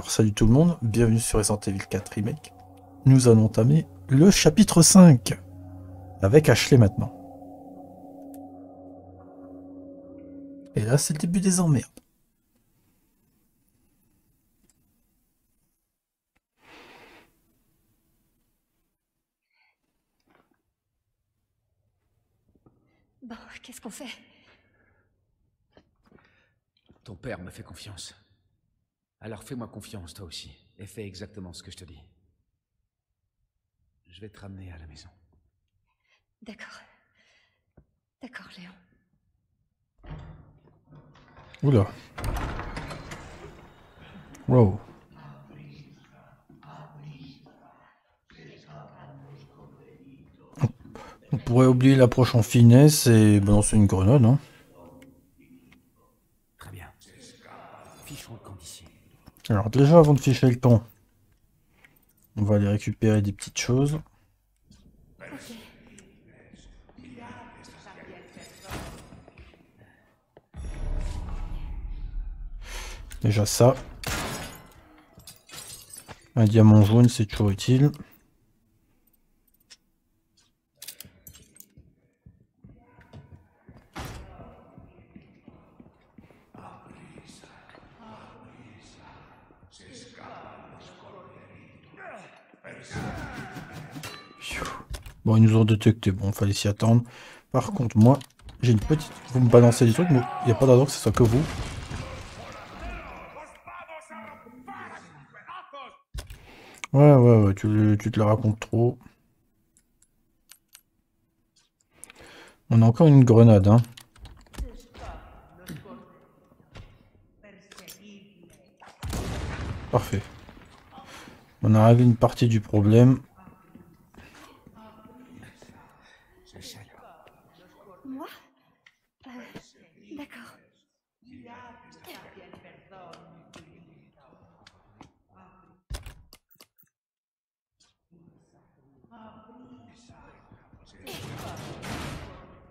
Alors, salut tout le monde, bienvenue sur Resident Evil 4 Remake. Nous allons entamer le chapitre 5 avec Ashley maintenant. Et là, c'est le début des emmerdes. Bon, qu'est-ce qu'on fait? Ton père me fait confiance. Alors fais-moi confiance, toi aussi, et fais exactement ce que je te dis. Je vais te ramener à la maison. D'accord. D'accord, Léon. Oula. Wow. On pourrait oublier l'approche en finesse et balancer une grenade. Hein. Très bien. Fichons le camp d'ici. Alors déjà, avant de ficher le camp, on va aller récupérer des petites choses. Déjà ça. Un diamant jaune, c'est toujours utile. Bon, ils nous ont détecté. Bon, fallait s'y attendre. Par contre, moi, j'ai une petite... Vous me balancez des trucs, mais il n'y a pas d'ordre que ce soit que vous. Ouais, ouais, ouais, tu, tu te la racontes trop. On a encore une grenade, hein. Parfait. On a réglé une partie du problème.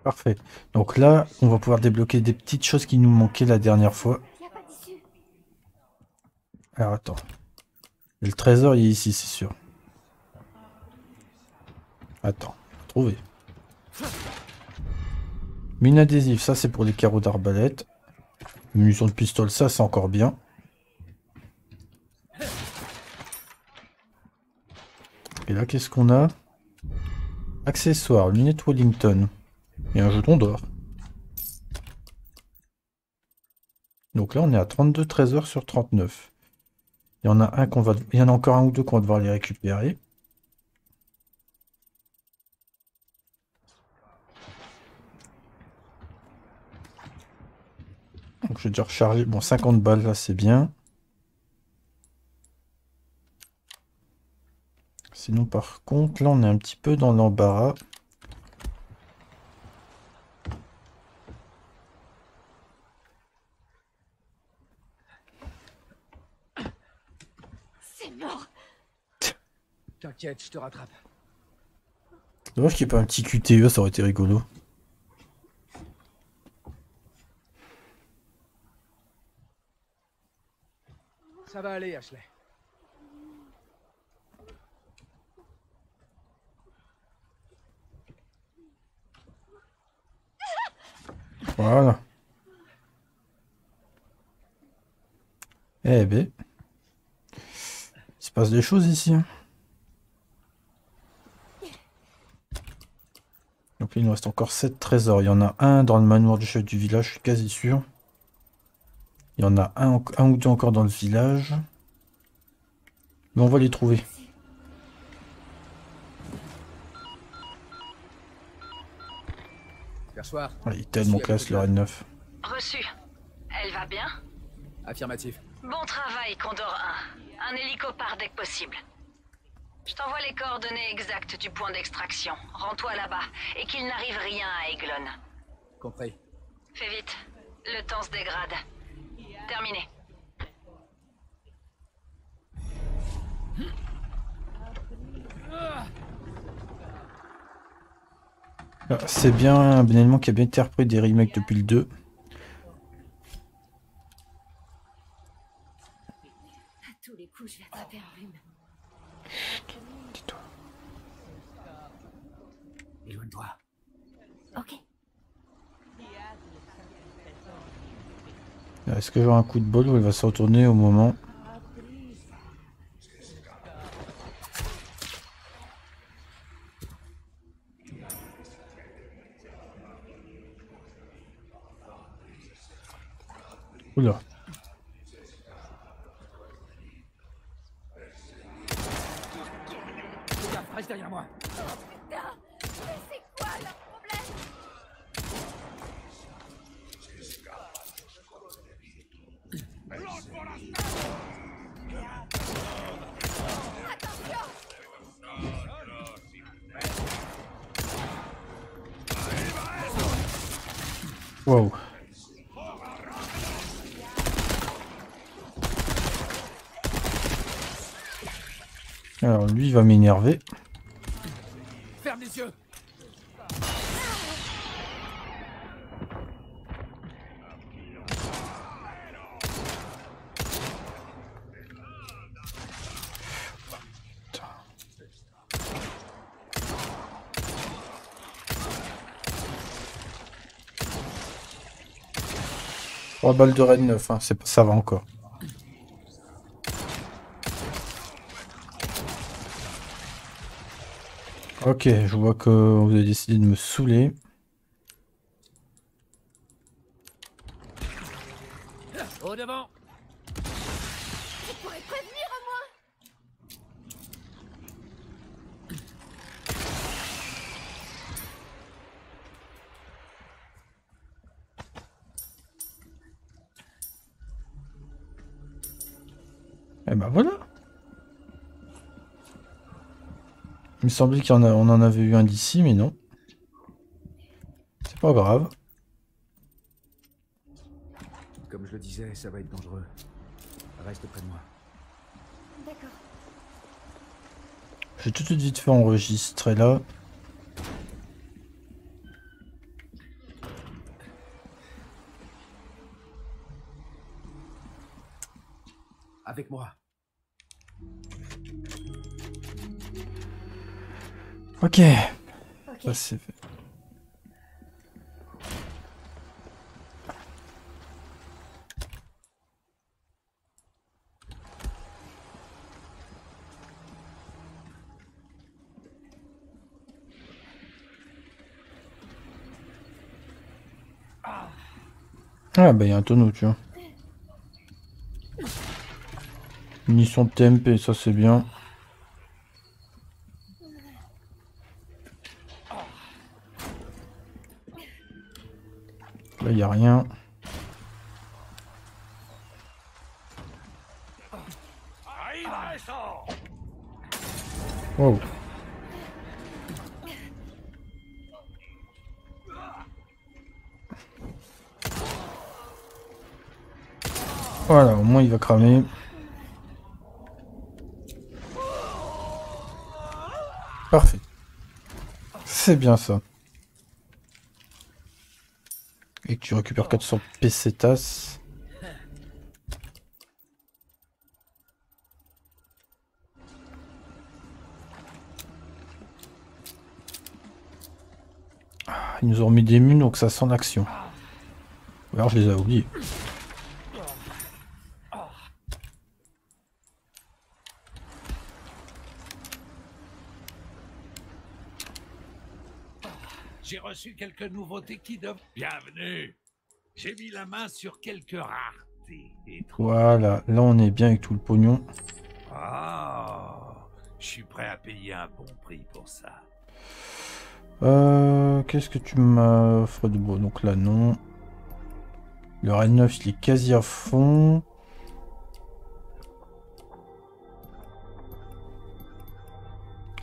Parfait. Donc là, on va pouvoir débloquer des petites choses qui nous manquaient la dernière fois. Alors attends. Le trésor il est ici, c'est sûr. Attends, trouver. Mine adhésive, ça c'est pour les carreaux d'arbalète. Munitions de pistolet, ça c'est encore bien. Et là, qu'est-ce qu'on a? Accessoires, lunettes Wellington. Et un jeton d'or. Donc là, on est à 32 trésors sur 39. Il y en a un qu'on va, il y en a encore un ou deux qu'on va devoir les récupérer. Donc je vais déjà recharger. Bon, 50 balles là, c'est bien. Sinon, par contre, là, on est un petit peu dans l'embarras. T'inquiète, je te rattrape. Dommage qu'il n'y ait pas un petit QTE, ça aurait été rigolo. Ça va aller, Ashley. Voilà. Eh ben. Il se passe des choses ici. hein. Donc là, il nous reste encore 7 trésors. Il y en a un dans le manoir du chef du village, je suis quasi sûr. Il y en a un, ou deux encore dans le village. Mais on va les trouver. Vers soir. Ah, il est tellement classe le N9. Reçu. Elle va bien? Affirmatif. Bon travail, Condor 1. Un hélico part dès que possible. Je t'envoie les coordonnées exactes du point d'extraction. Rends-toi là-bas et qu'il n'arrive rien à Eglon. Compris. Fais vite. Le temps se dégrade. Terminé. Ah, C'est bien un élément qui a bien été repris des remakes depuis le 2. À tous les coups, je vais attraper un Dis-toi. Éloigne-toi. Ok. Est-ce que j'aurai un coup de bol ou il va se retourner au moment Oula. Fais gaffe, reste derrière moi. Putain Mais c'est quoi leur problème Wow. Alors lui va m'énerver. 3 balles de raid 9, hein, ça va encore. Ok, je vois que vous avez décidé de me saouler. Me semblait qu'on en en avait eu un d'ici, mais non. C'est pas grave. Comme je le disais, ça va être dangereux. Reste près de moi. D'accord. J'ai tout de suite vite fait enregistrer là. Avec moi. Ok, Ok. ça c'est fait. Ah bah il y a un tonneau tu vois. Munition de TMP, ça c'est bien. A rien. Voilà, au moins il va cramer. Parfait. C'est bien ça. Tu récupères 400 pesetas. Ah, Ils nous ont remis des mules donc ça sent l'action. Alors je les ai oubliés. J'ai reçu quelques nouveautés qui doivent... Bienvenue J'ai mis la main sur quelques raretés et. Voilà, là on est bien avec tout le pognon. Ah Je suis prêt à payer un bon prix pour ça. Euh, Qu'est-ce que tu m'offres de beau? Donc là non. Le Raid 9 il est quasi à fond.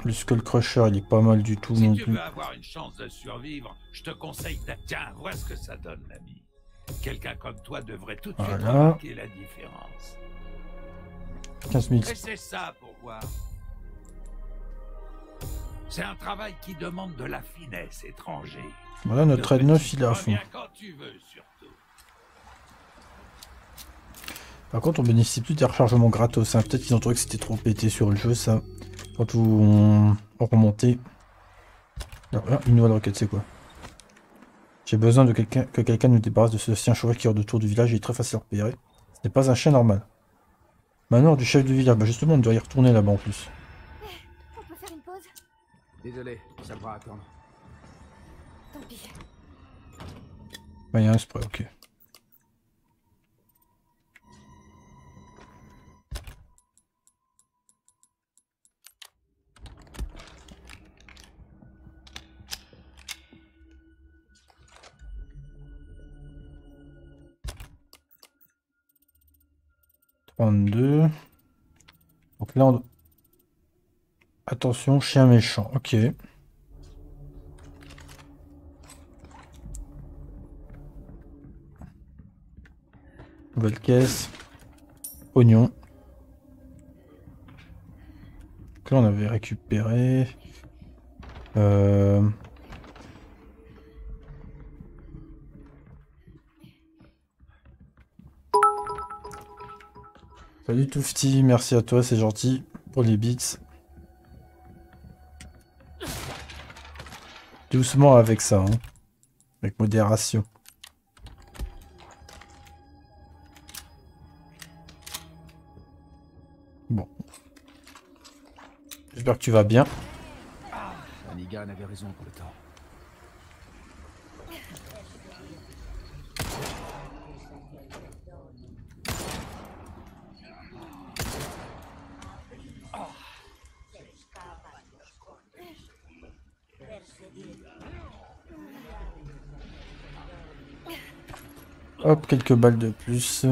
Le Skull Crusher il est pas mal du tout Si non tu plus. veux avoir une chance de survivre, je te conseille de... Tiens, vois ce que ça donne, l'ami. Quelqu'un comme toi devrait tout de suite Voilà. remarquer la différence. 15 000. Et c'est ça pour voir. C'est un travail qui demande de la finesse étranger. Voilà notre Raid 9 il est à fond. Quand tu veux, surtout. Par contre, on bénéficie plus des rechargements gratos. hein. Peut-être qu'ils ont trouvé que c'était trop pété sur le jeu, ça. Quand on, on remontait. Ah, une nouvelle requête, c'est quoi? J'ai besoin de quelqu'un que quelqu'un nous débarrasse de ce chien chauve qui hors de tour du village. Il est très facile à repérer. Ce n'est pas un chien normal. Manoir du chef du village. Bah justement, on doit y retourner là-bas en plus. On peut faire une pause? Désolé, ça devra attendre. Tant pis. Bah, il y a un spray, ok. Trente-deux. Donc là, on... Attention, chien méchant. Ok. Nouvelle caisse. Oignon. Donc là, on avait récupéré. Euh... Salut Toufti, merci à toi, c'est gentil pour les bits. Doucement avec ça, hein. avec modération. Bon. J'espère que tu vas bien. Anigan avait raison pour le temps. Hop, quelques balles de plus.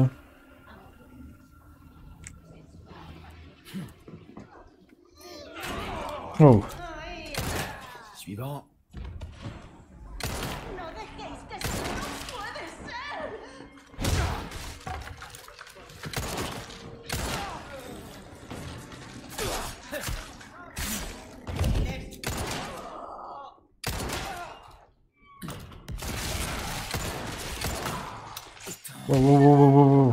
Oh, Suivant. Oh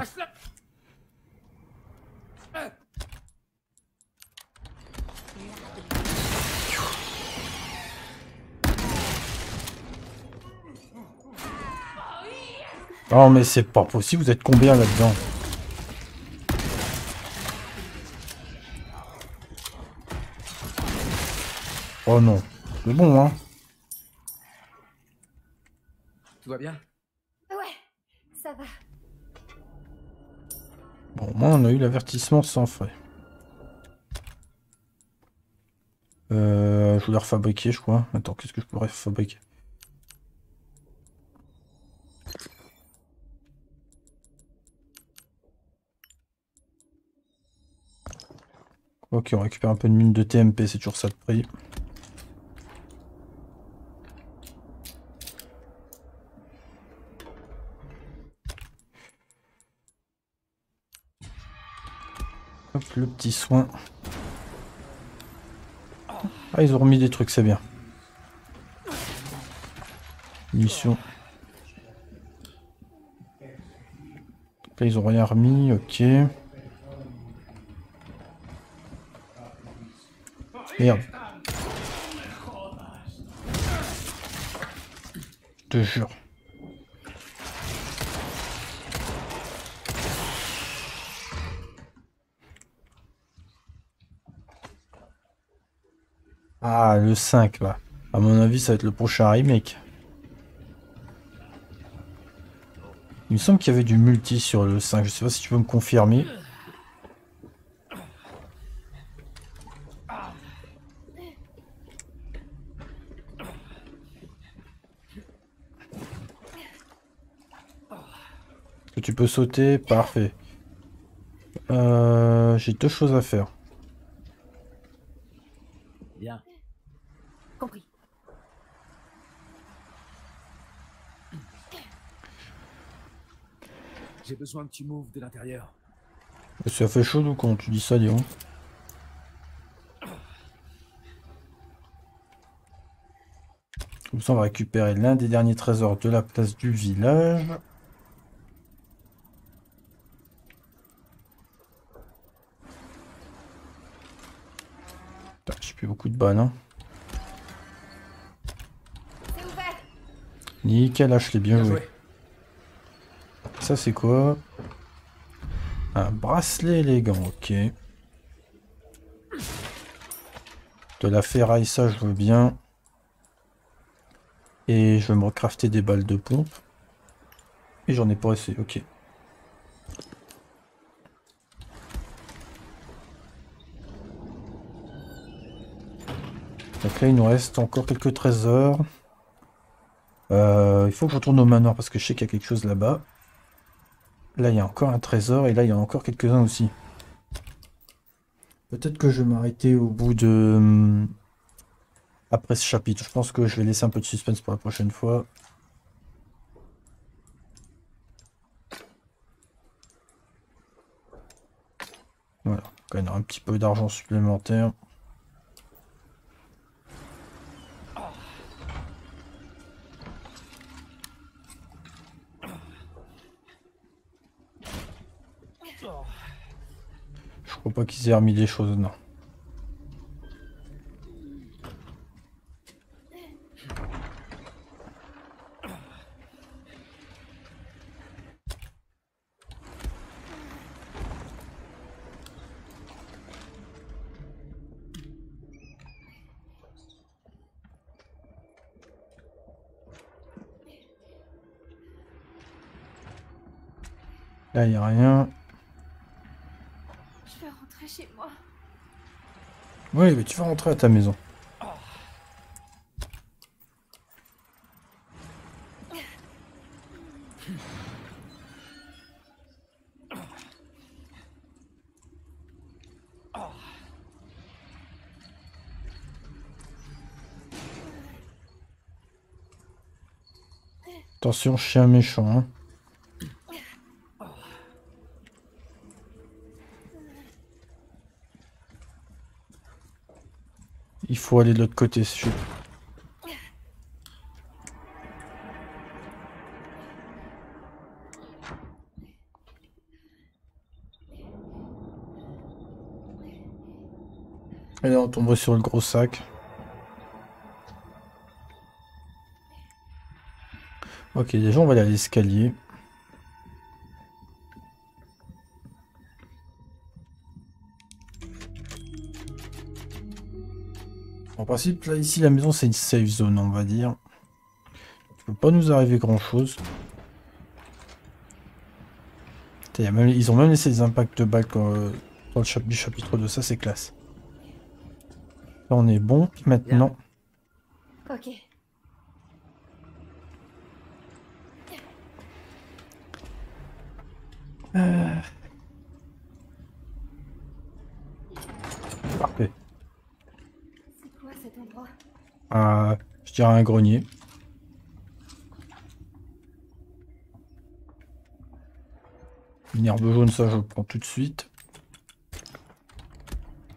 mais c'est pas possible, vous êtes combien là-dedans Oh non, c'est bon hein. Tout va bien? Bon, moi on a eu l'avertissement sans frais. Euh, je voulais refabriquer, je crois. Attends, qu'est-ce que je pourrais fabriquer Ok, on récupère un peu de mine de TMP, c'est toujours ça de prix. Le petit soin. Ah, ils ont remis des trucs, c'est bien. Là, ils ont rien remis, ok. Merde. Je te jure. Ah, le 5 là. À mon avis, ça va être le prochain remake. Il me semble qu'il y avait du multi sur le 5. Je sais pas si tu peux me confirmer. Tu peux sauter, parfait. Euh, J'ai deux choses à faire. besoin que tu m'ouvres de l'intérieur. Ça fait chaud ou quand tu dis ça, Dion Comme ça, on va récupérer l'un des derniers trésors de la place du village. J'ai plus beaucoup de balles. Hein. Nickel, Ashley, bien, bien joué. Ça, c'est quoi? Un bracelet élégant, ok. De la ferraille, ça, je veux bien. Et je vais me recrafter des balles de pompe. Et j'en ai pas assez, ok. Donc là, il nous reste encore quelques trésors. Euh, il faut que je retourne au manoir parce que je sais qu'il y a quelque chose là-bas. Là, il y a encore un trésor et là, il y en a encore quelques-uns aussi. Peut-être que je vais m'arrêter au bout de... Après ce chapitre. Je pense que je vais laisser un peu de suspense pour la prochaine fois. Voilà, gagnera un petit peu d'argent supplémentaire. Je crois pas qu'ils aient remis des choses, non. Là, il n'y a rien. Oui, mais tu vas rentrer à ta maison. Attention, chien méchant. Hein. Il faut aller de l'autre côté. si Et là, on tomberait sur le gros sac. Ok, déjà, on va aller à l'escalier. Principe, là, ici, la maison, c'est une safe zone, on va dire. Il peut pas nous arriver grand-chose. Putain, y a même- Ils ont même laissé des impacts de balles euh, dans le chap- du chapitre 2, ça c'est classe. Là, on est bon. Maintenant, Ok. parfait. C'est quoi cet endroit Euh, je dirais un grenier. Une herbe jaune, ça je prends tout de suite.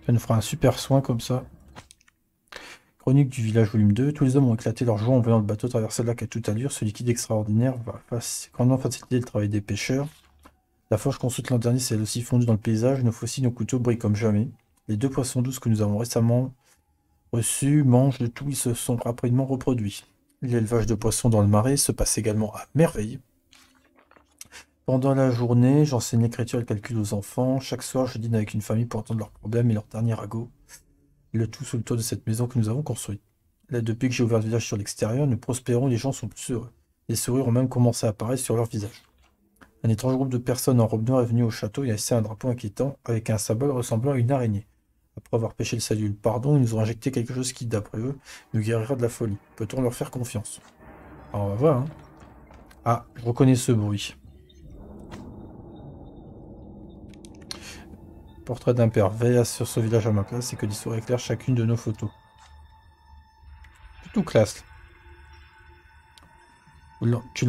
Ça nous fera un super soin comme ça. Chronique du village volume 2. Tous les hommes ont éclaté leur joie en voyant le bateau traverser le lac à toute allure. Ce liquide extraordinaire va grandement faciliter le travail des pêcheurs. La forge construite l'an dernier s'est aussi fondue dans le paysage. Nos fossiles, nos couteaux brillent comme jamais. Les deux poissons douces que nous avons récemment reçus mangent de tout. Ils se sont rapidement reproduits. L'élevage de poissons dans le marais se passe également à merveille. Pendant la journée, j'enseigne l'écriture et le calcul aux enfants. Chaque soir, je dîne avec une famille pour entendre leurs problèmes et leurs derniers ragots. Le tout sous le toit de cette maison que nous avons construite. Là, depuis que j'ai ouvert le village sur l'extérieur, nous prospérons, les gens sont plus heureux. Les sourires ont même commencé à apparaître sur leur visage. Un étrange groupe de personnes en robe noire est venu au château et a laissé un drapeau inquiétant avec un symbole ressemblant à une araignée. Après avoir péché le salut pardon, ils nous ont injecté quelque chose qui, d'après eux, nous guérira de la folie. Peut-on leur faire confiance? Alors, on va voir. hein. Ah, je reconnais ce bruit. Portrait d'un père. Veille sur ce village à ma place et que l'histoire éclaire chacune de nos photos. Plutôt classe. Tu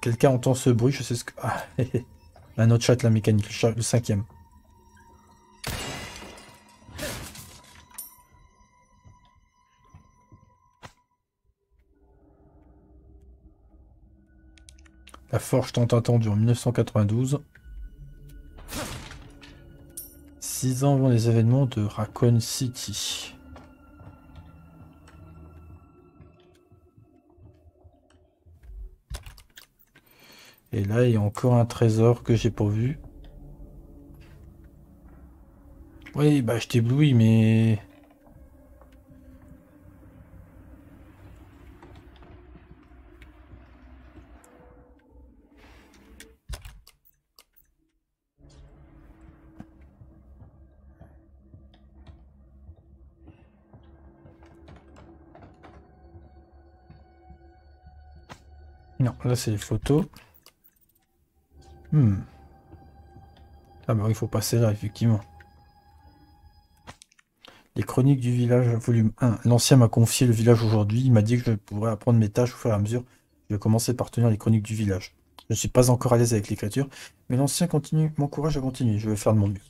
Quelqu'un entend ce bruit, je sais ce que... Ah, un autre chat, la mécanique, le cinquième. La forge tant attendue en 1992. Six ans avant les événements de Raccoon City. Et là, il y a encore un trésor que j'ai pas vu. Oui, bah je t'éblouis, mais... Non, là c'est les photos. Hmm. Ah bah il faut passer là, effectivement. Les chroniques du village, volume 1. L'ancien m'a confié le village aujourd'hui. Il m'a dit que je pourrais apprendre mes tâches au fur et à mesure. Je vais commencer par tenir les chroniques du village. Je ne suis pas encore à l'aise avec l'écriture, mais l'ancien continue, m'encourage à continuer. Je vais faire de mon mieux.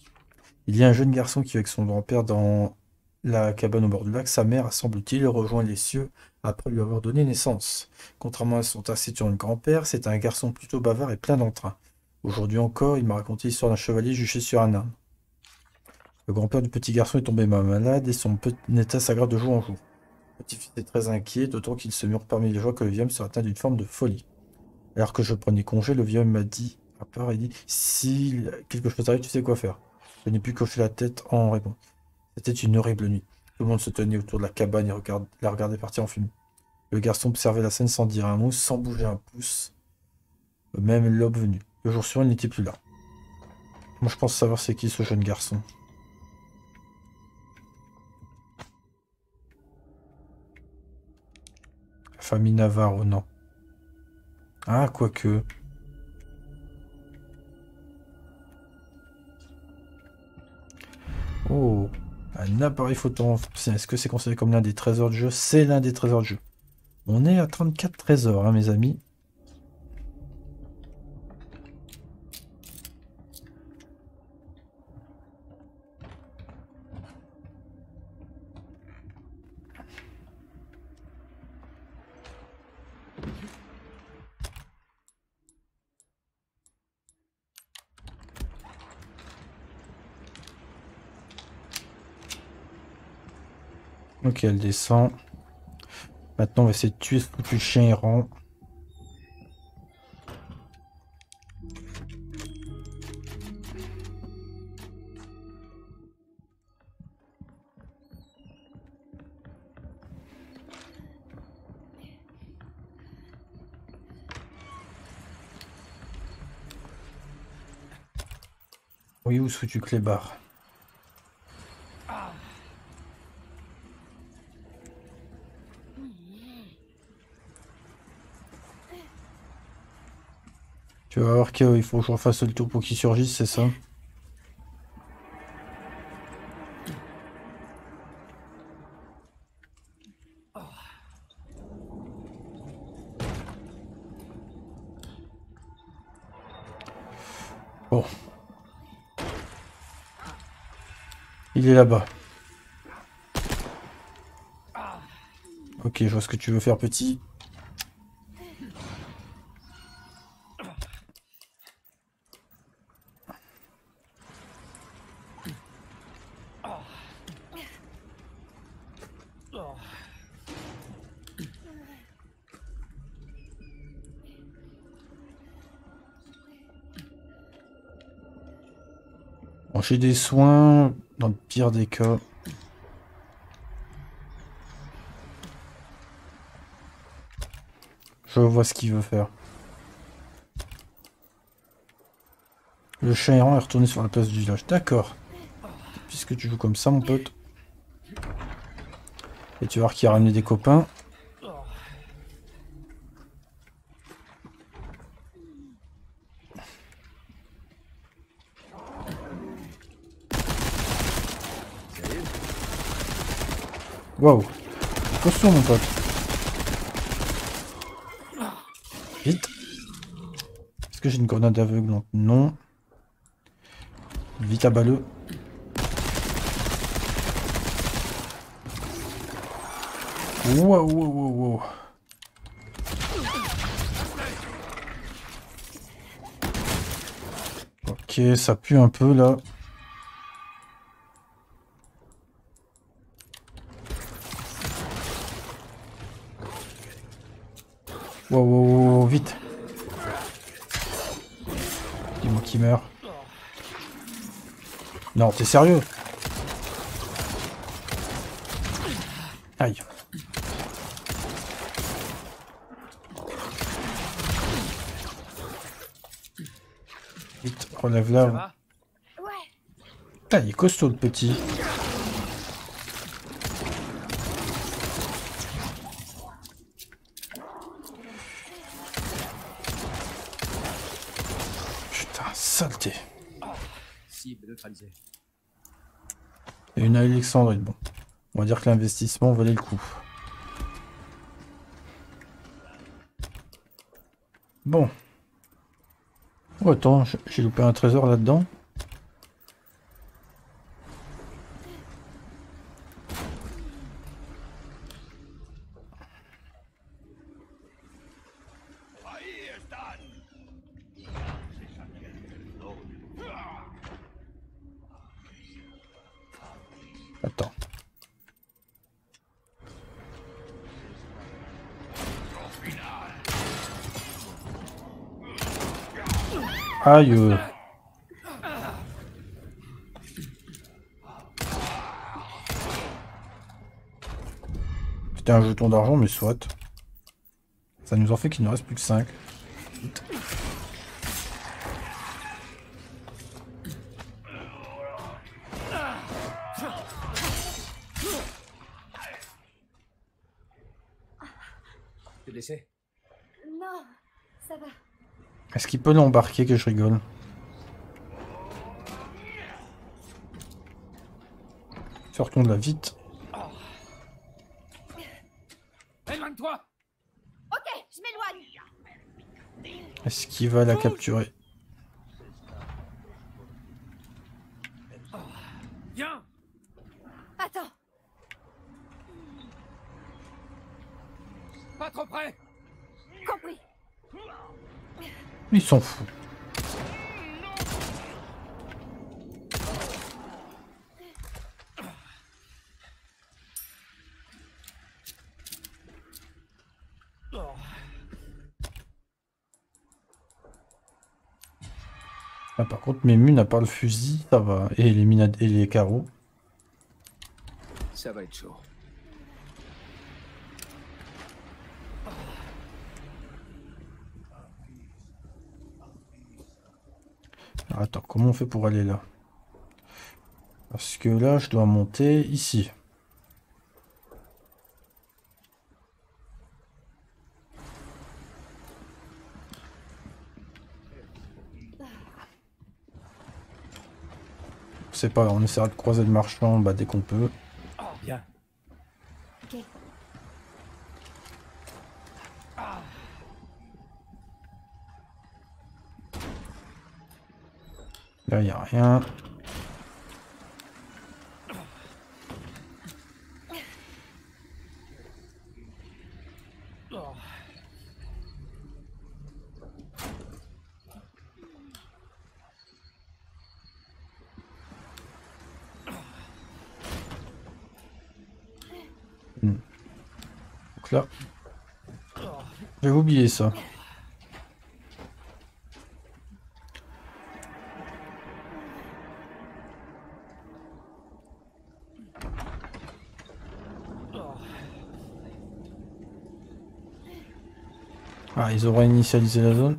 Il y a un jeune garçon qui est avec son grand-père dans la cabane au bord du lac. Sa mère, semble-t-il, rejoint les cieux après lui avoir donné naissance. Contrairement à son taciturne grand-père, c'est un garçon plutôt bavard et plein d'entrain. Aujourd'hui encore, il m'a raconté l'histoire d'un chevalier juché sur un âne. Le grand-père du petit garçon est tombé malade et son état s'aggrave de jour en jour. Le petit-fils est très inquiet, d'autant qu'il se murmure parmi les joies que le vieux homme serait atteint d'une forme de folie. Alors que je prenais congé, le vieux homme m'a dit, à part, il dit, si quelque chose arrive, tu sais quoi faire. Je n'ai pu cocher la tête en réponse. C'était une horrible nuit. Tout le monde se tenait autour de la cabane et la regardait partir en fumée. Le garçon observait la scène sans dire un mot, sans bouger un pouce. Même l'aube venue. Le jour suivant, il n'était plus là. Moi, je pense savoir c'est qui ce jeune garçon. Famille Navarro, non. Ah, quoique. Oh, un appareil photo. Est-ce que c'est considéré comme l'un des trésors du jeu? C'est l'un des trésors du jeu. On est à 34 trésors, hein, mes amis. Ok, elle descend. Maintenant, on va essayer de tuer ce foutu chien errant. Oui, où ce foutu clébard Tu qu'il faut que je refasse le tour pour qu'il surgisse, c'est ça Bon. Il est là-bas. Ok, je vois ce que tu veux faire, petit. Bon, j'ai des soins, dans le pire des cas. Je vois ce qu'il veut faire. Le chien errant est retourné sur la place du village. D'accord. Puisque tu joues comme ça, mon pote. Et tu vas voir qu'il a ramené des copains. Waouh. Costaud, mon pote. Vite. Est-ce que j'ai une grenade aveuglante? Non. Vite à balleux. Wow, wow, wow, wow. Ok, ça pue un peu là. Wow, wow, wow, vite. moi qui meurs. Non, t'es sérieux? Aïe. Vite, relève là. Ouais, Ah, il est costaud le petit. Et une Alexandrine, bon. On va dire que l'investissement valait le coup. Bon. Oh, attends, j'ai loupé un trésor là-dedans. Aïe. euh. C'était un jeton d'argent, mais soit. Ça nous en fait qu'il ne reste plus que 5. T'es blessé? Non, ça va. Est-ce qu'il peut l'embarquer que je rigole Sortons de là vite. Éloigne-toi Ok, je m'éloigne. Est-ce qu'il va la capturer Viens Attends, Pas trop près compris. Il Ah, par contre, mes munes, à part le fusil, ça va. Et les et les carreaux. Ça va être chaud. Attends, comment on fait pour aller là Parce que là, je dois monter ici. C'est pas on essaiera de croiser le marchand bah, dès qu'on peut. Ok. Là, il n'y a rien. Hmm. Donc là, j'avais oublié ça. Ils auraient initialisé la zone.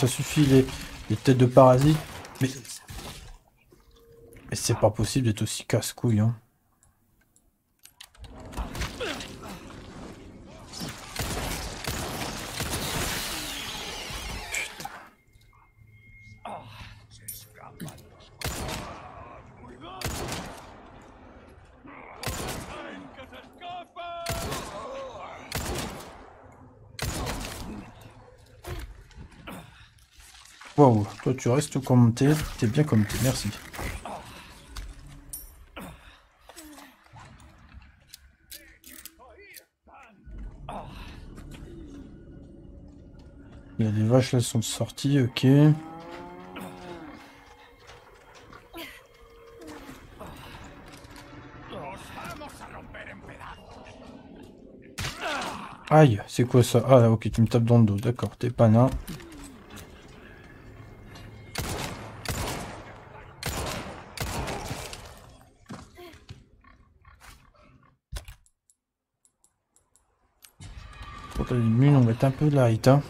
Ça suffit les, têtes de parasites. Mais, mais c'est pas possible d'être aussi casse-couille. Hein. Waouh, toi tu restes comme t'es, t'es bien comme t'es, merci. Il y a des vaches là sont sorties, ok. Aïe, c'est quoi ça? Ah ok, tu me tapes dans le dos, d'accord, t'es pas nain. Pour les mules, on va mettre un peu de light, hein.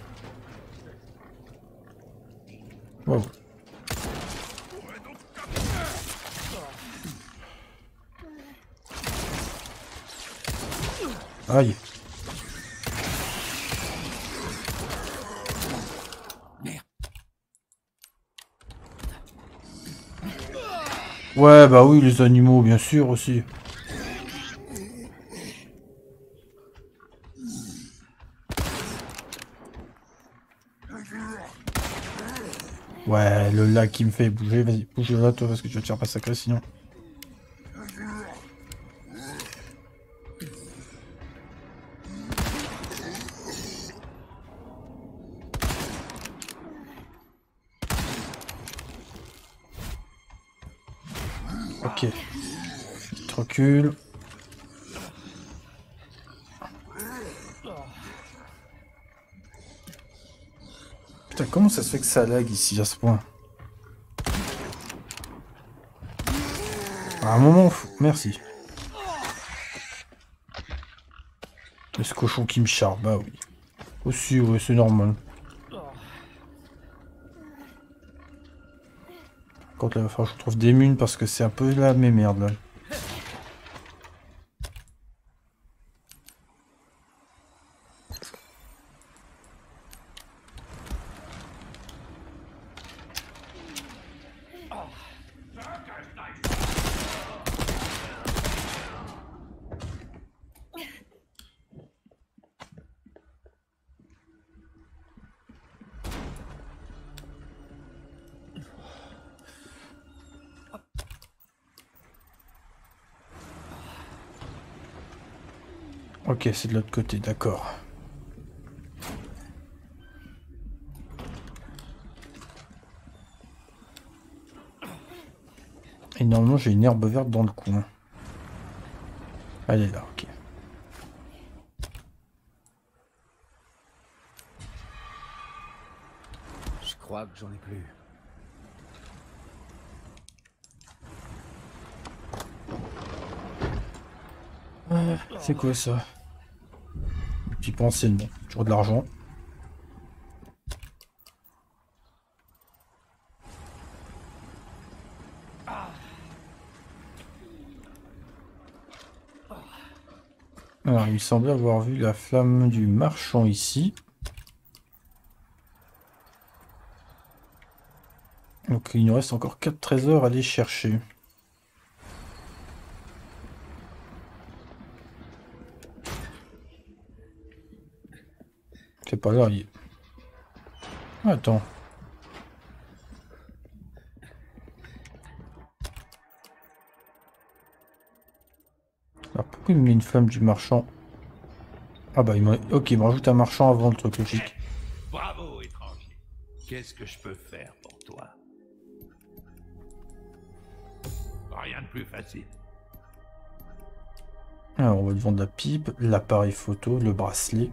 Wow. Aïe. Ouais, bah oui, les animaux, bien sûr, aussi. Le lac qui me fait bouger, vas-y, bouge là toi parce que tu vas te faire pas sacré sinon. Ok. Petit recul. Putain, comment ça se fait que ça lag ici à ce point? Un moment, faut- merci. Ce cochon qui me charme, bah oui. Aussi, ouais, c'est normal. Quand là, il je trouve des munes parce que c'est un peu la même merde là. Ok, c'est de l'autre côté, d'accord. Et normalement, j'ai une herbe verte dans le coin. Elle est là, ok. Je crois que j'en ai plus. C'est quoi ça? Bon, toujours de l'argent. Alors, il semblait avoir vu la flamme du marchand ici. Donc, il nous reste encore 4 trésors à aller chercher. Pas là, il... Attends. Alors pourquoi il me met une femme du marchand? Ah bah il m'a... Ok, il me rajoute un marchand avant le truc logique. Bravo, étranger. Qu'est-ce que je peux faire pour toi? Rien de plus facile. Alors on va lui vendre la pipe, l'appareil photo, le bracelet.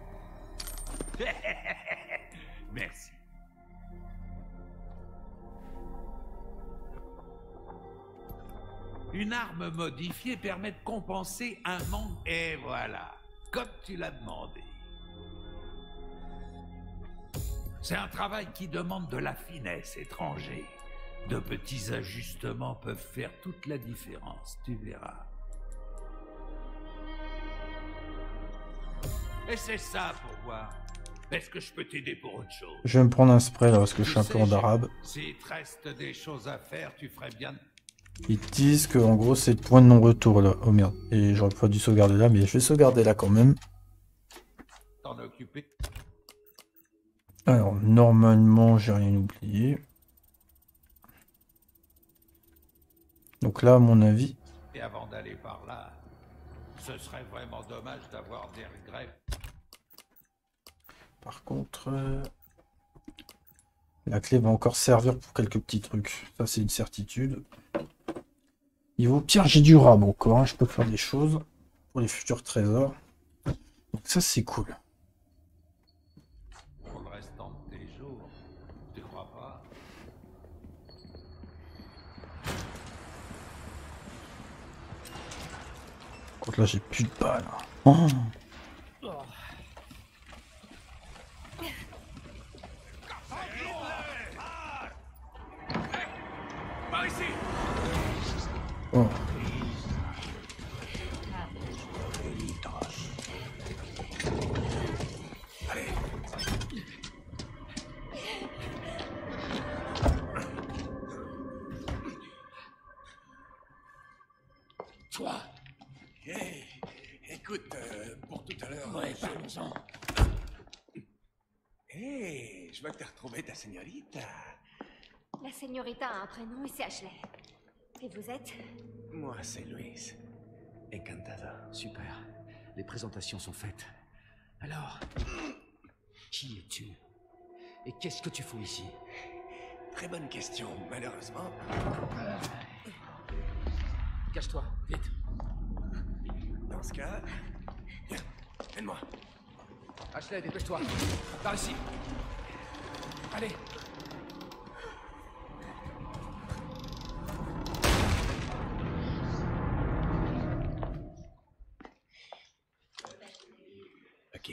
Arme modifiée permet de compenser un manque. Et voilà, comme tu l'as demandé. C'est un travail qui demande de la finesse, étranger. De petits ajustements peuvent faire toute la différence, tu verras. Et c'est ça pour voir. Est-ce que je peux t'aider pour autre chose? Je vais me prendre un spray là parce que je suis un peu en arabe. S'il te reste des choses à faire, tu ferais bien. de- Ils disent que en gros c'est le point de non-retour là. Oh merde. Et j'aurais pas dû sauvegarder là, mais je vais sauvegarder là quand même. T'en. Alors normalement j'ai rien oublié. Donc là à mon avis. Et avant d'aller par là, ce serait vraiment dommage d'avoir des regrets. Par contre, euh, la clé va encore servir pour quelques petits trucs. Ça, c'est une certitude. Niveau pierre, j'ai du rab encore. hein. Je peux faire des choses pour les futurs trésors. Donc ça, c'est cool. Pour le restant de tes jours, tu crois pas? Par contre, là, j'ai plus de balles. Oh. Oh. Señorita. La señorita a un prénom et c'est Ashley. Et vous êtes? Moi, c'est Luis. Encantado. Super. Les présentations sont faites. Alors, qui es-tu? Et qu'est-ce que tu fous ici? Très bonne question, malheureusement. Cache-toi, vite. Dans ce cas... Viens, aide-moi. Ashley, dépêche-toi. Par ici. Allez. Ok.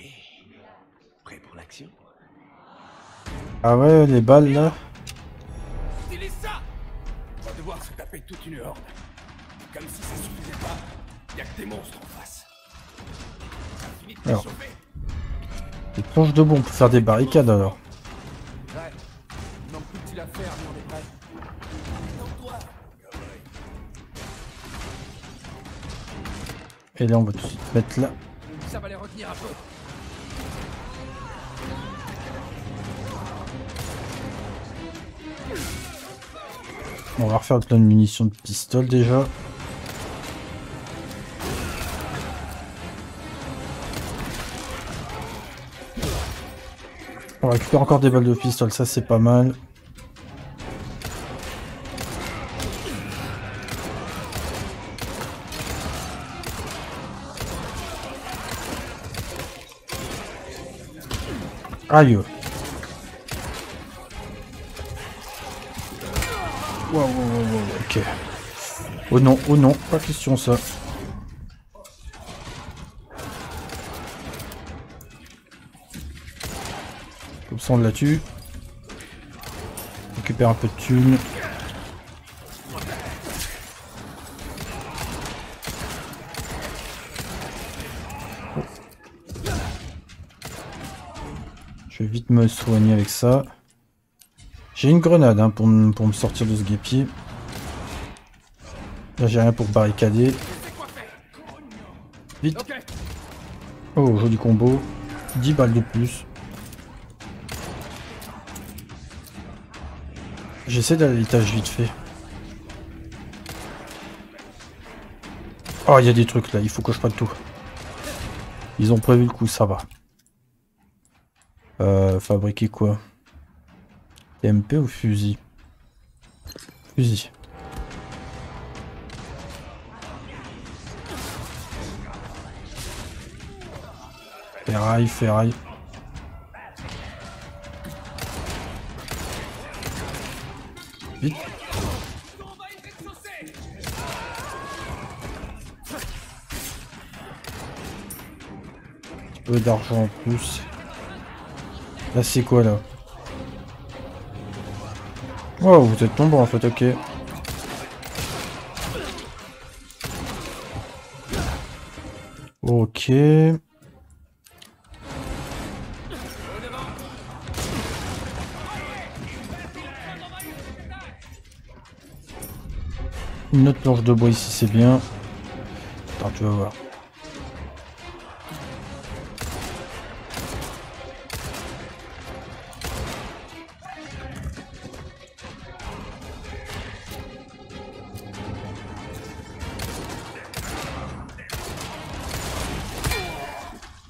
Prêt pour l'action? Ah ouais, les balles là. Utilise ça On va devoir se taper toute une horde. Comme si ça suffisait pas, y a que des monstres en face. Alors. Les planches de bois, on peut faire des barricades alors. Et là, on va tout de suite mettre là. Ça va les retenir un peu. On va refaire plein de munitions de pistolet déjà. On récupère encore des balles de pistolet, ça c'est pas mal. Aïe. Wow, wow, wow, wow, ok. Oh non, oh non, pas question ça. Comme ça on la tue. Récupère un peu de thunes. Me soigner avec ça. J'ai une grenade hein, pour, me- sortir de ce guépier. Là j'ai rien pour barricader. Vite. Oh, joli combo. 10 balles de plus. J'essaie d'aller à l'étage vite fait. Oh, il y a des trucs là, il faut que je prenne tout. Ils ont prévu le coup, ça va. Euh, fabriquer quoi? TMP ou fusil? Fusil. Ferraille, ferraille. Vite. Peu d'argent en plus. Là c'est quoi là Wow, vous êtes tombé en fait, ok. Ok. Une autre planche de bois ici, c'est bien. Attends, tu vas voir.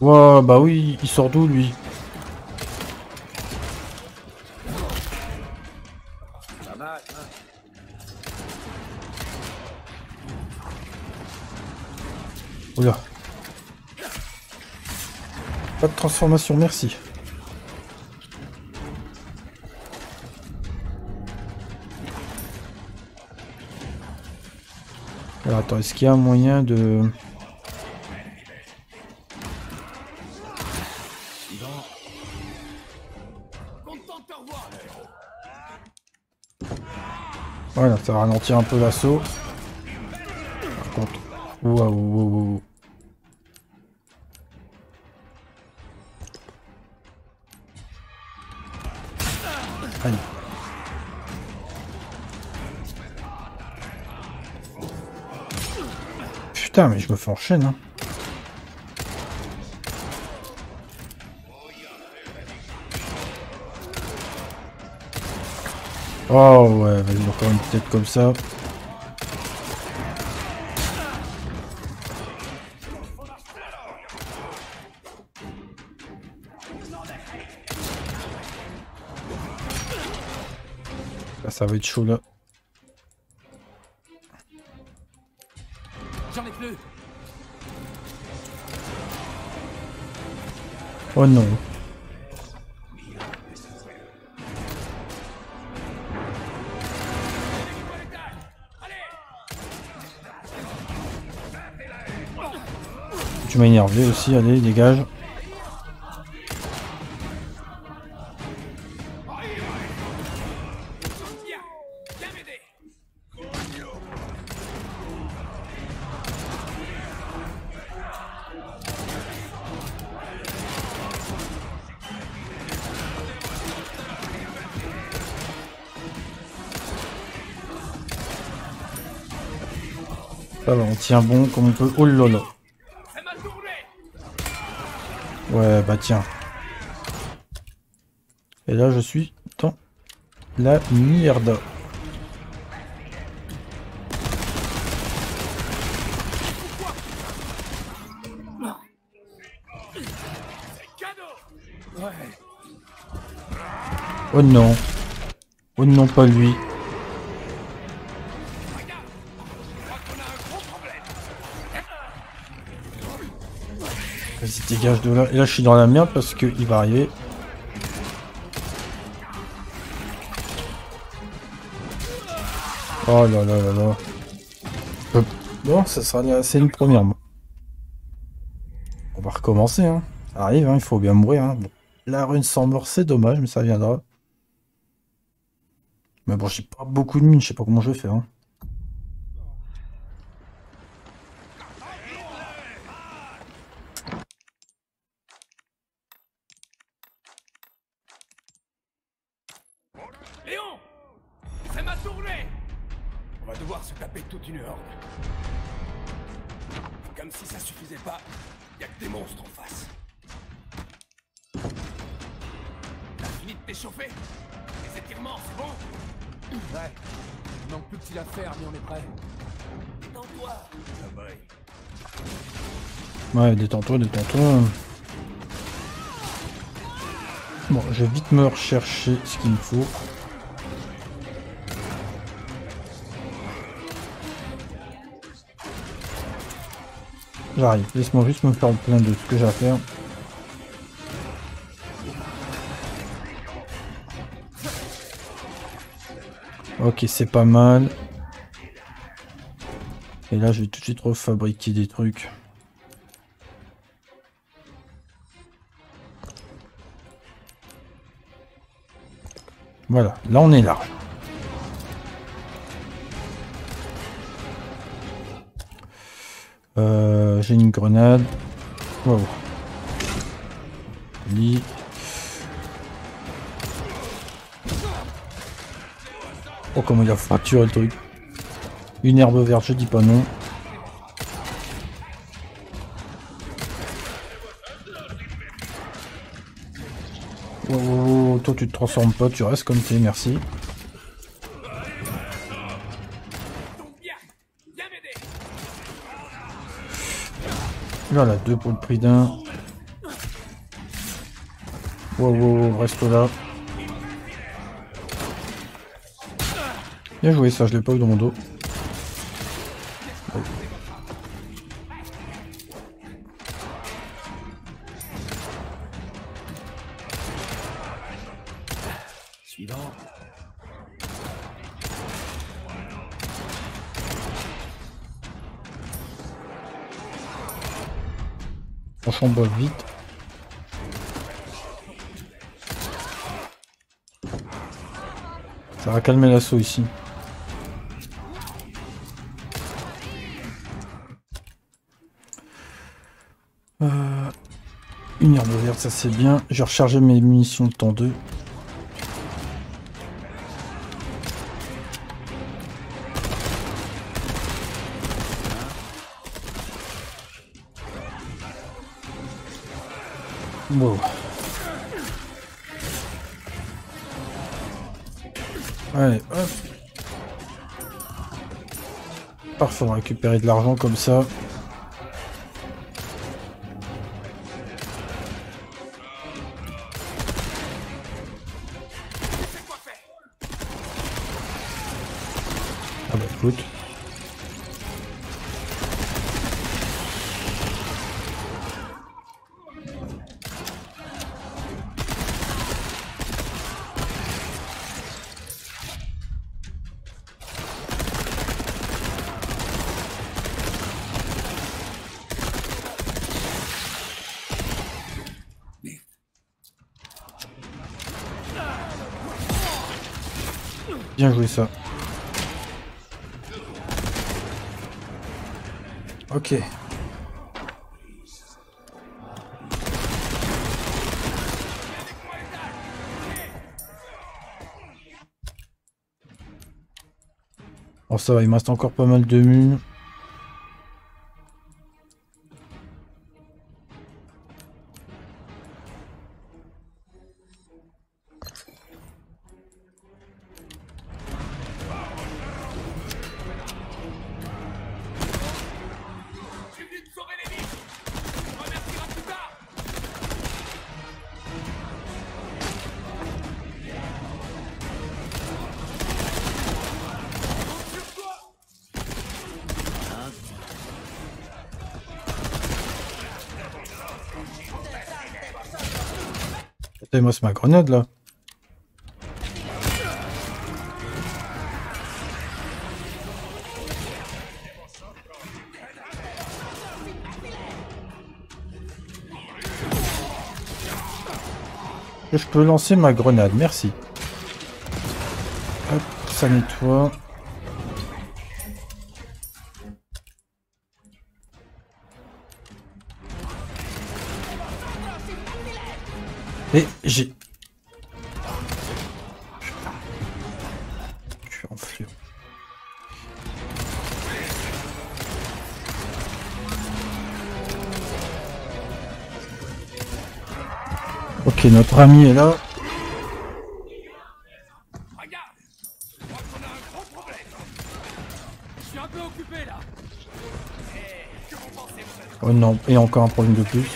Ouah, bah oui, il sort d'où lui Oula. Pas de transformation, merci. Alors attends, est-ce qu'il y a un moyen de... Content de te revoir, le héros. Voilà, ça va ralentir un peu l'assaut. Par contre... Waouh, waouh, waouh. Aïe. Putain, mais je me fais enchaîner. Hein. Oh ouais, vas-y, encore une tête comme ça. Là, ça va être chaud là. J'en ai plus. Oh non. Tu m'as énervé aussi, allez, dégage. On tient bon comme on peut. Oh là. Ouais, bah tiens. Et là, je suis dans la merde. Oh non. Oh non, pas lui. Dégage de là. Et là, je suis dans la merde parce qu'il va arriver. Oh là là là là. Bon, ça sera c'est une première. On va recommencer. Hein. Ça arrive, hein, il faut bien mourir. Hein. La rune sans mort, c'est dommage, mais ça viendra. Mais bon, j'ai pas beaucoup de mines, je sais pas comment je vais faire. hein. Détends-toi, détends-toi. Bon, je vais vite me rechercher ce qu'il me faut. J'arrive, laisse-moi juste me faire le plein de ce que j'ai à faire. Ok, c'est pas mal. Et là, je vais tout de suite refabriquer des trucs. Voilà, là on est large. Euh, J'ai une grenade. Wow. Lit. Oh comment il a fracturé le truc. Une herbe verte, je dis pas non. Toi tu te transformes pas, tu restes comme t'es, merci. Voilà, deux pour le prix d'un. Wow, wow, wow, reste là. Bien joué, ça, je l'ai pas eu dans mon dos. Ça va calmer l'assaut ici. Euh, une herbe verte, ça c'est bien. J'ai rechargé mes munitions de temps 2. Va récupérer de l'argent comme ça. Bien joué ça. Ok. Bon ça va, il me reste encore pas mal de mules. Ma grenade là. Je peux lancer ma grenade, merci. Ça nettoie. Que vous pensez vous Oh non, et encore un problème de plus.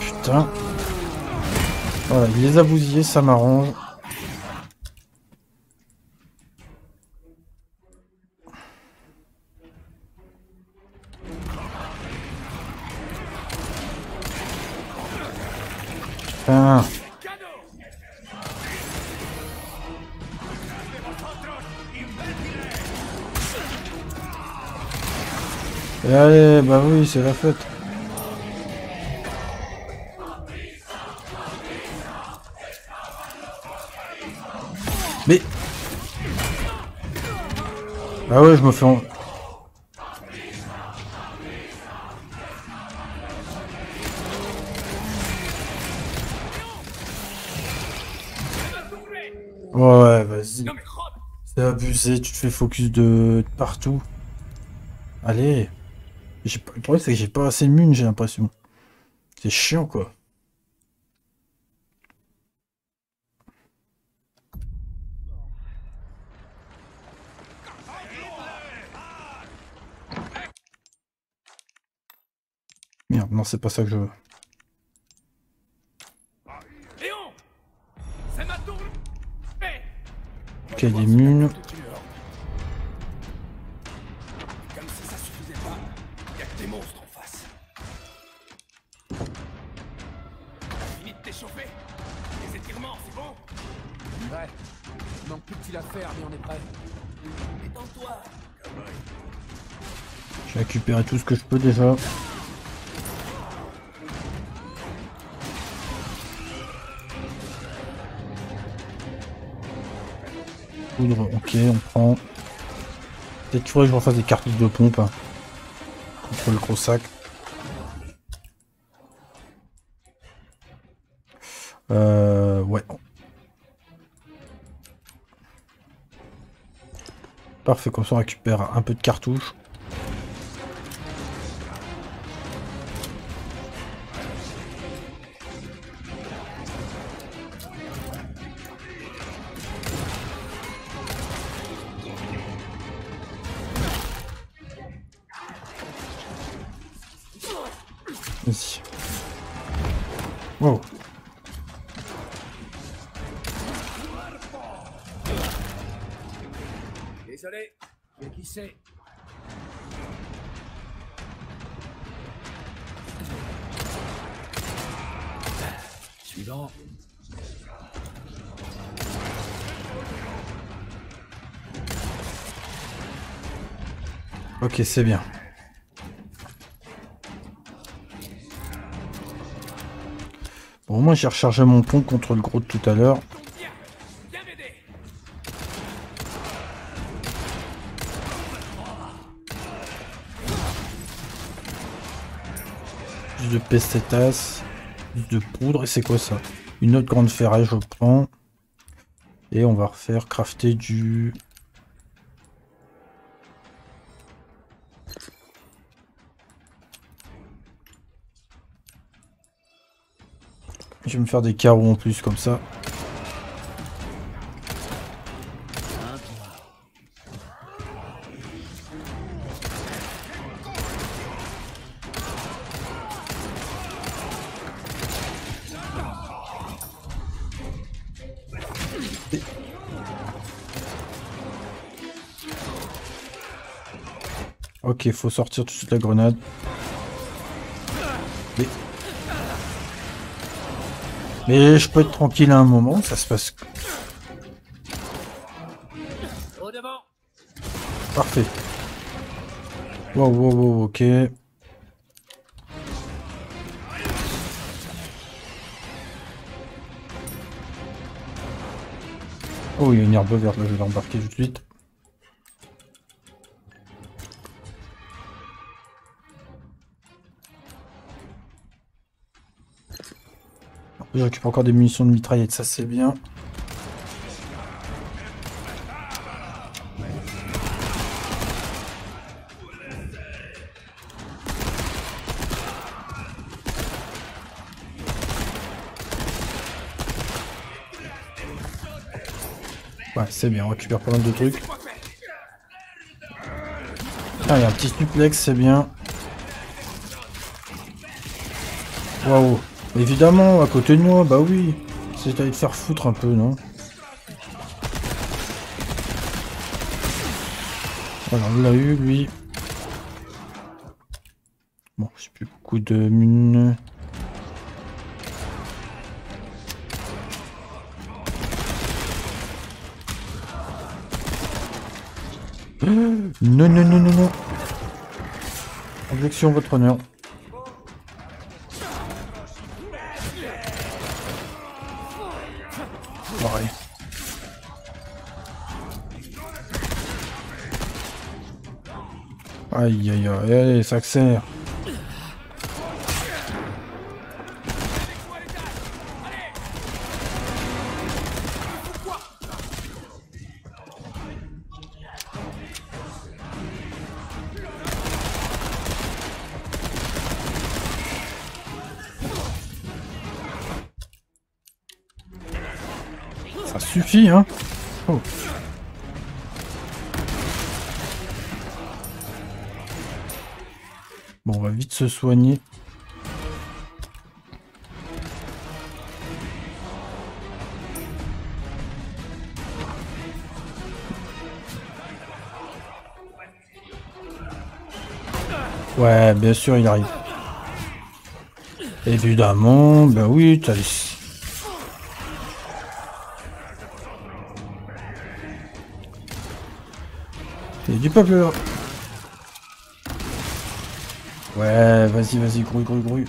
Putain. Voilà, il les a ça m'arrange. Allez, bah oui, c'est la fête. Mais... Ah ouais, je me fais... En... Ouais, vas-y. C'est abusé, tu te fais focus de partout. Allez. Le problème, c'est que j'ai pas assez de mun, j'ai l'impression. C'est chiant, quoi. Merde, non, c'est pas ça que je veux. Hé Ok, des munes. Tout ce que je peux déjà. Poudre, ok, on prend. Peut-être qu'il faudrait que je refasse des cartouches de pompe. hein, contre le gros sac. Euh, ouais. Parfait, comme ça on récupère un peu de cartouches. C'est bien. Bon, moi j'ai rechargé mon pont contre le gros de tout à l'heure. De pesetas, plus de poudre, et c'est quoi ça? Une autre grande ferraille, je prends. Et on va refaire crafter du... Je vais me faire des carreaux en plus comme ça. Ok, faut sortir tout de suite la grenade. Mais je peux être tranquille à un moment, ça se passe parfait. Wow, wow, wow, ok. Oh, il y a une herbe verte, là, je vais l'embarquer tout de suite. Je récupère encore des munitions de mitraillette, ça c'est bien. Ouais, c'est bien, on récupère pas mal de trucs. Ah, il y a un petit suplex, c'est bien. Waouh. Évidemment, à côté de moi, bah oui. C'est d'aller te faire foutre un peu, non Voilà, on l'a eu, lui. Bon, j'ai plus beaucoup de mun. Non, non, non, non, non. Objection, votre honneur. Aïe aïe aïe, allez, ça accélère. Ça suffit, hein oh. Vite se soigner. Ouais, bien sûr, il arrive. Évidemment, bah oui, t'as a du peuple. Ouais, vas-y, vas-y, grouille, grouille, grouille.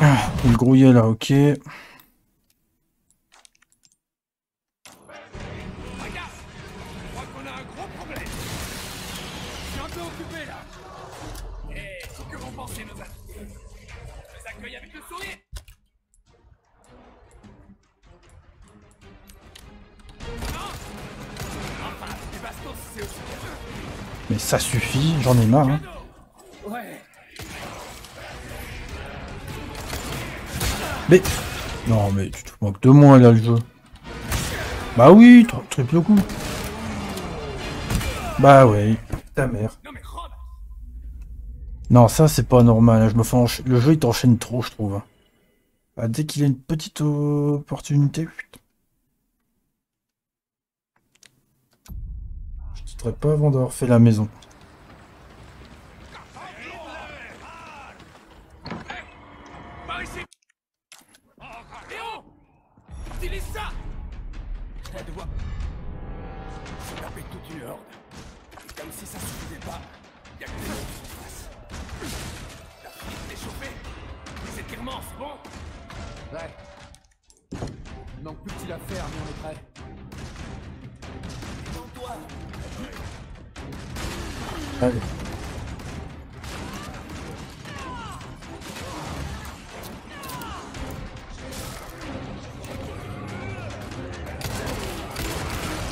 Ah, il grouillait là, ok. Regarde Je crois qu'on a un gros Mais... Non, mais tu te moques de moi là, le jeu. Bah oui, tri- triple coup. Bah ouais, ta mère. Non ça c'est pas normal. hein, Je me fais Le jeu il t'enchaîne trop, je trouve. Ah, dès qu'il a une petite euh, opportunité. Je quitterai pas avant d'avoir fait la maison. C'est bon Ouais. Il manque plus qu'il à faire, mais on est prêt. Dans toi Allez.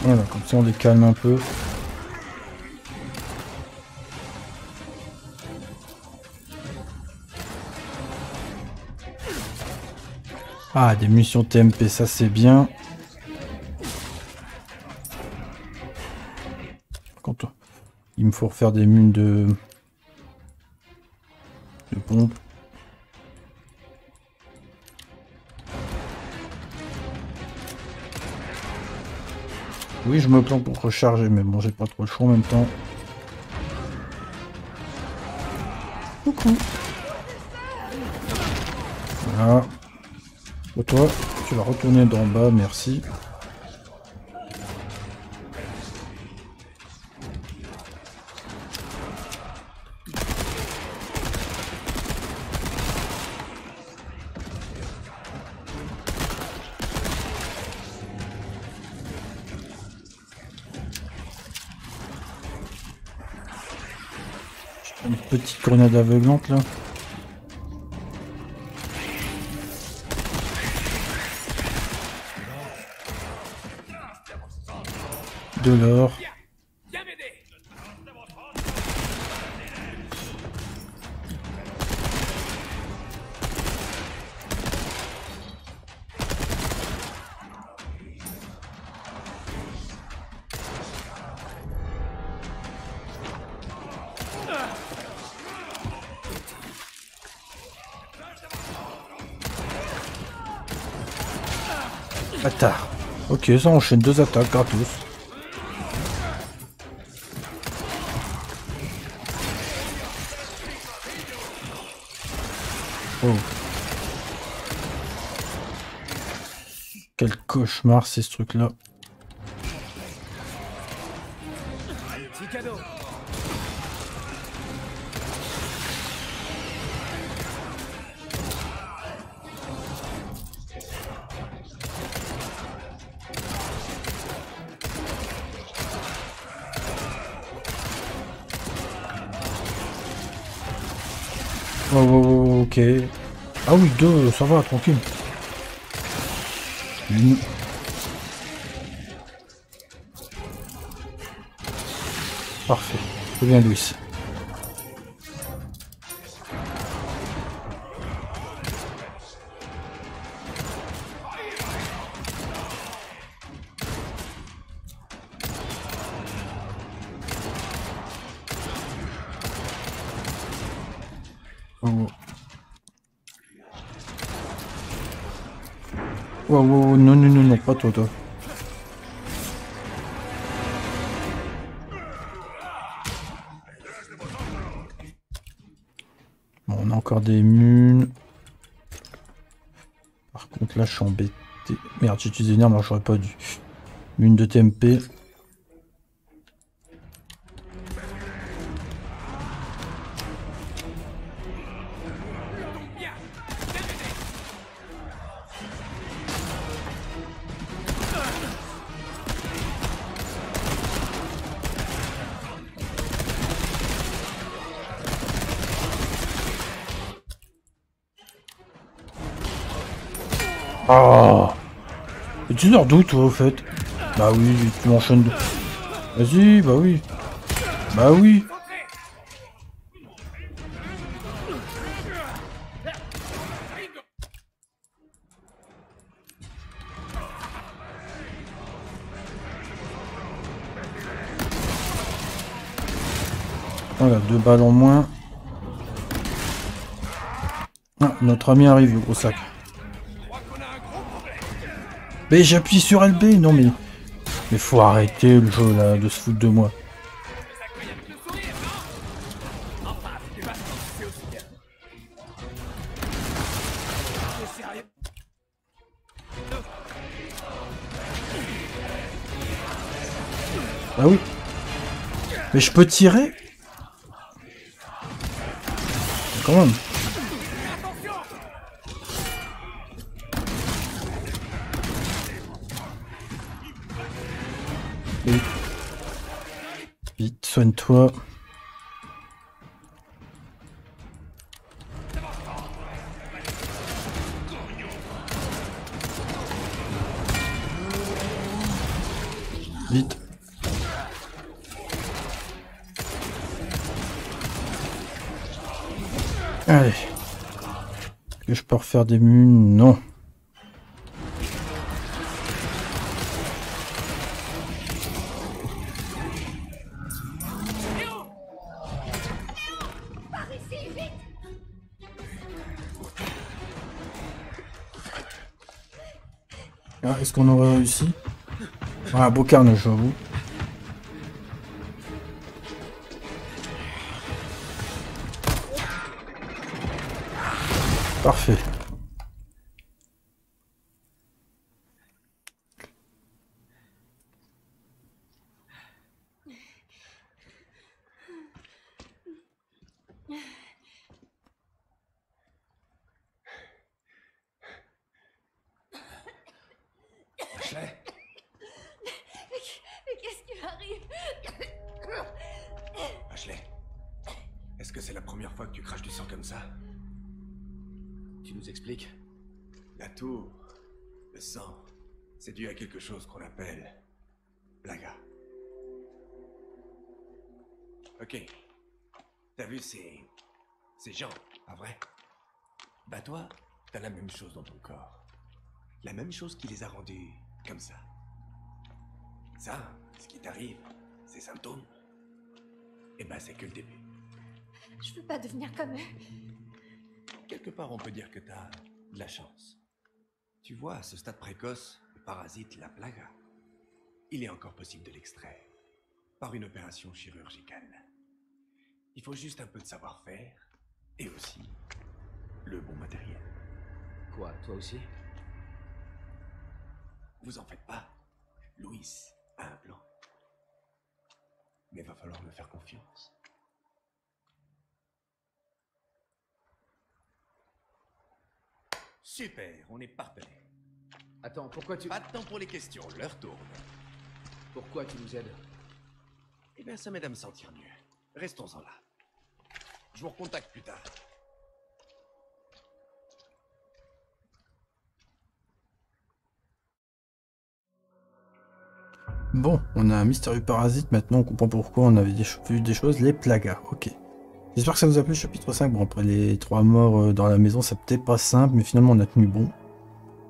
Voilà, comme ça on les calme un peu. Ah, des munitions TMP, ça c'est bien. Quand il me faut refaire des munes de... de pompe. Oui, je me plante pour recharger, mais bon, j'ai pas trop le choix en même temps. Coucou. Voilà. Toi, tu vas retourner d'en bas, merci. Une petite grenade aveuglante là. De l'or. Ok, ça enchaîne deux attaques gratos. Oh. Quel cauchemar c'est ce truc là. Petit cadeau Oh, oh, oh, ok. Ah oui, deux, ça va, tranquille. Parfait. C'est bien, Louis. Pas toi, toi. Bon, on a encore des mules. Par contre, là, je suis embêté. Merde, j'ai utilisé une arme, j'aurais pas dû. Mune de TMP. Tu sors d'où toi au fait Bah oui, tu m'enchaînes de... Vas-y, bah oui. Bah oui. Voilà, deux balles en moins. Ah, notre ami arrive, le gros sac. Mais j'appuie sur LB, non mais... Mais faut arrêter le jeu là, de se foutre de moi. Ah oui. Mais je peux tirer? Quand même. Soigne-toi. Vite. Allez. Que je peux refaire des mules Non. Beau carnage, j'avoue. Parfait. Ashley Mais qu'est-ce qui m'arrive Ashley, est-ce que c'est la craches du sang comme ça Tu nous expliques? La tour, le sang, c'est dû à quelque chose qu'on appelle Plaga. Ok. T'as vu ces. ces gens, pas vrai? Bah toi, t'as la même chose dans ton corps. La même chose qui les a rendus comme ça. Ça, ce qui t'arrive, ces symptômes, eh ben c'est que le début. Je veux pas devenir comme eux. Quelque part, on peut dire que t'as de la chance. Tu vois, à ce stade précoce, le parasite, la plaga, il est encore possible de l'extraire par une opération chirurgicale. Il faut juste un peu de savoir-faire et aussi le bon matériel. Quoi, toi aussi? Vous en faites pas. Louis a un plan. Mais va falloir me faire confiance. Super, on est partenaires. Attends, pourquoi tu... Pas de temps pour les questions, l'heure tourne. Pourquoi tu nous aides? Eh bien, ça m'aide à me sentir mieux. Restons-en là. Je vous recontacte plus tard. Bon, on a un mystérieux parasite, maintenant on comprend pourquoi on avait vu des choses, les plagas, ok. J'espère que ça vous a plu, chapitre 5, bon après les trois morts euh, dans la maison, ça peut-être pas simple, mais finalement on a tenu bon.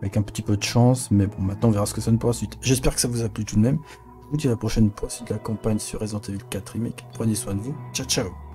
Avec un petit peu de chance, mais bon, maintenant on verra ce que ça donne pour la suite. J'espère que ça vous a plu tout de même. Je vous dis à la prochaine pour la suite de la campagne sur Resident Evil 4 Remake. Prenez soin de vous, ciao ciao